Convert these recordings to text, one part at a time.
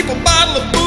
keep a bottle of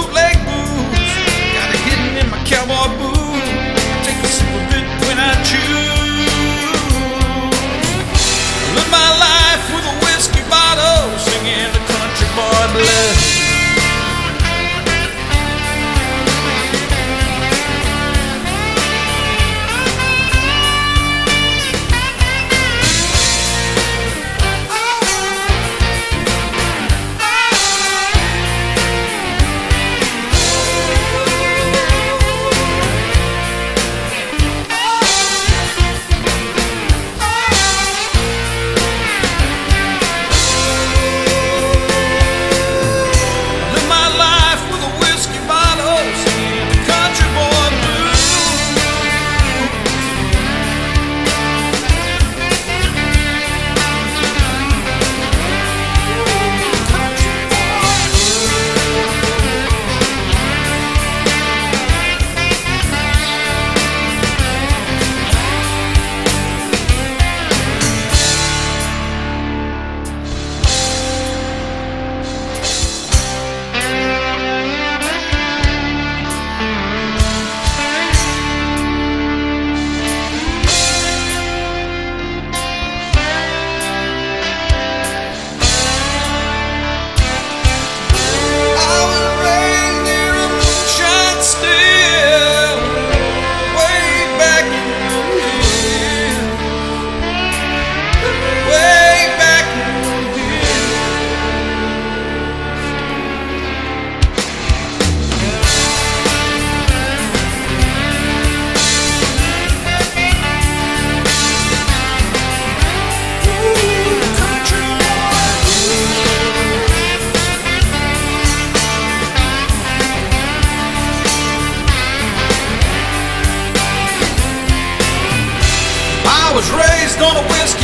gonna whiskey.